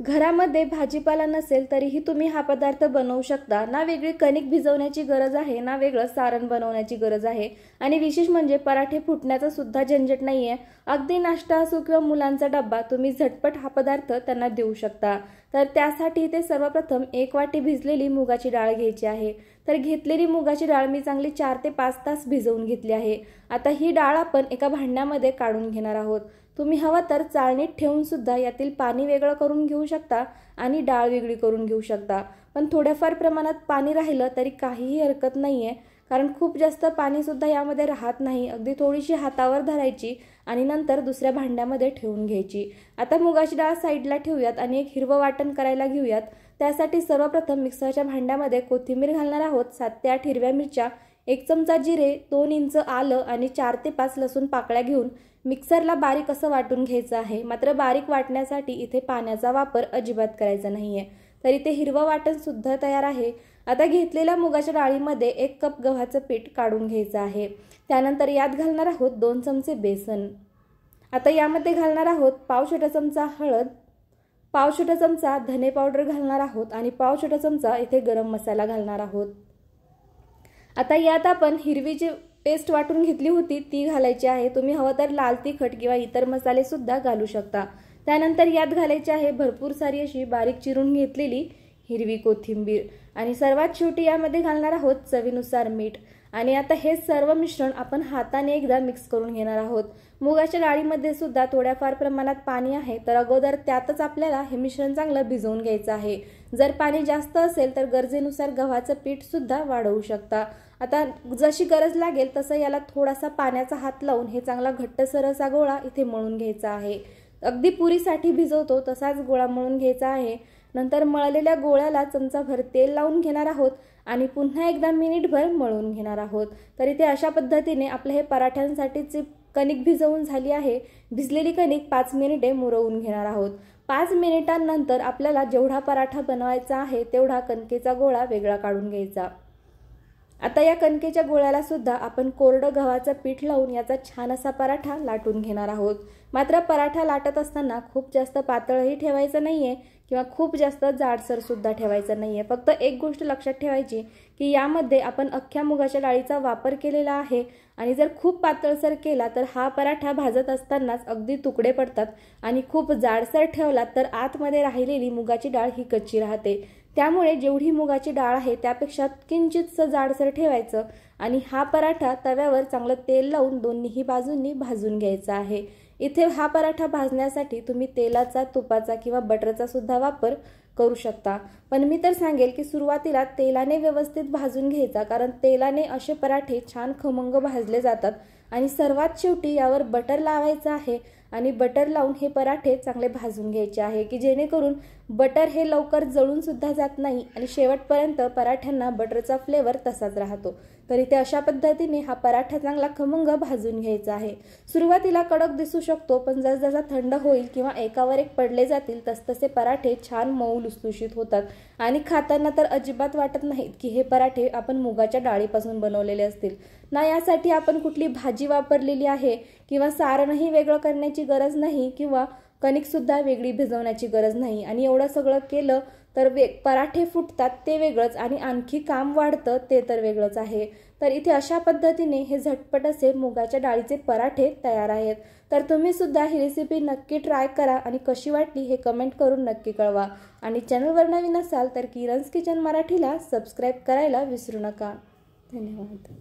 घरामध्ये भाजीपाला नसेल तरीही तुम्ही हा पदार्थ बनवू शकता. ना वेगळी कणिक भिजवण्याची गरज आहे ना वेगळं सारण बनवण्याची गरज आहे. आणि विशेष म्हणजे पराठे फुटण्याचा सुद्धा झंझट नाहीये. अगदी नाश्ता असो किंवा मुलांचा डब्बा तुम्ही झटपट हा पदार्थ त्यांना देऊ शकता. तर त्यासाठी ते सर्वप्रथम एक वाटी भिजलेली मुगाची डाळ घ्यायची आहे. तर घेतलेली मुगाची डाळ मी चांगली चार ते पाच तास भिजवून घेतली आहे. आता ही डाळ आपण एका भांड्यामध्ये काढून घेणार आहोत. तुम्ही हवा तर चाळणीत ठेवून सुद्धा यातील पाणी वेगळं करून घेऊ शकता आणि डाळ वेगळी करून घेऊ शकता. पण थोड्याफार प्रमाणात पाणी राहिलं तरी काहीही हरकत नाही आहे कारण खूप जास्त पाणीसुद्धा यामध्ये राहत नाही. अगदी थोडीशी हातावर धरायची आणि नंतर दुसऱ्या भांड्यामध्ये ठेवून घ्यायची. आता मुगाची डाळ साईडला ठेवूयात आणि एक हिरवं वाटण करायला घेऊयात. त्यासाठी सर्वप्रथम मिक्सरच्या भांड्यामध्ये कोथिंबीर घालणार आहोत सात ते आठ हिरव्या मिरच्या एक चमचा जिरे दोन इंच आलं आणि चार ते पाच लसूण पाकळ्या घेऊन मिक्सरला बारीक असं वाटून घ्यायचं आहे. मात्र बारीक वाटण्यासाठी इथे पाण्याचा वापर अजिबात करायचा नाही आहे तर इथे हिरवं वाटण सुद्धा तयार आहे. आता घेतलेल्या मुगाच्या डाळीमध्ये एक कप गव्हाचं पीठ काढून घ्यायचं आहे. त्यानंतर यात घालणार आहोत दोन चमचे बेसन. आता यामध्ये घालणार आहोत पाव छोटा चमचा हळद पाव छोटा चमचा धने पावडर घालणार आहोत आणि पाव छोटा चमचा इथे गरम मसाला घालणार आहोत. आता यात आपण हिरवी जी पेस्ट वाटून घेतली होती ती घालायची आहे. तुम्ही हवं तर लाल तिखट किंवा इतर मसाले सुद्धा घालू शकता. त्यानंतर यात घालायची आहे भरपूर सारी अशी बारीक चिरून घेतलेली हिरवी कोथिंबीर. आणि सर्वात शेवटी यामध्ये घालणार आहोत चवीनुसार मीठ. आणि आता हे सर्व मिश्रण आपण हाताने एकदा मिक्स करून घेणार आहोत. मुगाच्या डाळीमध्ये सुद्धा थोड्याफार प्रमाणात पाणी आहे तर अगोदर त्यातच आपल्याला हे मिश्रण चांगलं भिजवून घ्यायचं आहे. जर पाणी जास्त असेल तर गरजेनुसार गव्हाचं पीठ सुद्धा वाढवू शकता. आता जशी गरज लागेल तसं याला थोडासा पाण्याचा हात लावून हे चांगला घट्टसर असा गोळा इथे मळून घ्यायचा आहे. अगदी पुरीसाठी भिजवतो तसाच गोळा मळून घ्यायचा आहे. नंतर मळलेल्या गोळ्याला चमचाभर तेल लावून घेणार आहोत. आणि पुन्हा एकदा मिनिटभर मळून घेणार आहोत. तर इथे अशा पद्धतीने आपलं हे पराठ्यांसाठीची कणिक भिजवून झाली आहे भिजलेली कणिक पाच मिनिटे मुरवून घेणार आहोत. पाच मिनिटांनंतर आपल्याला जेवढा पराठा बनवायचा आहे तेवढा कणकेचा गोळा वेगळा काढून घ्यायचा. आता या कणकेच्या गोळ्याला सुद्धा आपण कोरडं गव्हाचं पीठ लावून याचा छान असा पराठा लाटून घेणार आहोत. मात्र पराठा लाटत असताना खूप जास्त पातळही ठेवायचं नाहीये किंवा खूप जास्त जाडसर सुद्धा ठेवायचं नाहीये. फक्त एक गोष्ट लक्षात ठेवायची की यामध्ये आपण अख्ख्या मुगाच्या डाळीचा वापर केलेला आहे आणि जर खूप पातळसर केला तर हा पराठा भाजत असतानाच अगदी तुकडे पडतात आणि खूप जाडसर ठेवला तर आतमध्ये राहिलेली मुगाची डाळ ही कच्ची राहते. त्यामुळे जेवढी मुगाची डाळ आहे त्यापेक्षा किंचितसं जाडसर ठेवायचं आणि हा पराठा तव्यावर चांगलं तेल लावून दोन्हीही बाजूंनी भाजून घ्यायचा आहे. इथे हा पराठा भाजण्यासाठी तुम्ही तेलाचा तुपाचा किंवा बटरचा सुद्धा वापर करू शकता. पण मी तर सांगेल की सुरुवातीला तेलाने व्यवस्थित भाजून घ्यायचा कारण तेलाने असे पराठे छान खमंग भाजले जातात आणि सर्वात शेवटी यावर बटर लावायचं आहे आणि बटर लावून हे पराठे चांगले भाजून घ्यायचे आहे की जेणेकरून बटर हे लवकर जळून सुद्धा जात नाही आणि शेवटपर्यंत पराठ्यांना बटरचा फ्लेवर तसाच राहतो. तर इथे अशा पद्धतीने हा पराठा चांगला खमंग भाजून घ्यायचा आहे. सुरुवातीला कडक दिसू शकतो पण जसजसा थंड होईल किंवा एकावर एक पडले जातील तसतसे पराठे छान मऊ लुसलुशीत होतात. आणि खाताना तर अजिबात वाटत नाहीत की हे पराठे आपण मुगाच्या डाळीपासून बनवलेले असतील. ना यासाठी आपण कुठली भाजी वापरलेली आहे किंवा सारणही वेगळं करण्याची गरज नाही किंवा कणिकसुद्धा वेगळी भिजवण्याची गरज नाही. आणि एवढं सगळं केलं तर वे पराठे फुटतात ते वेगळंच आणि आणखी काम वाढतं ते तर वेगळंच आहे. तर इथे अशा पद्धतीने हे झटपट असे मुगाच्या डाळीचे पराठे तयार आहेत. तर तुम्ही सुद्धा ही रेसिपी नक्की ट्राय करा आणि कशी वाटली हे कमेंट करून नक्की कळवा. आणि चॅनलवर नवीन असाल तर किरण्स किचन मराठीला सबस्क्राईब करायला विसरू नका. धन्यवाद.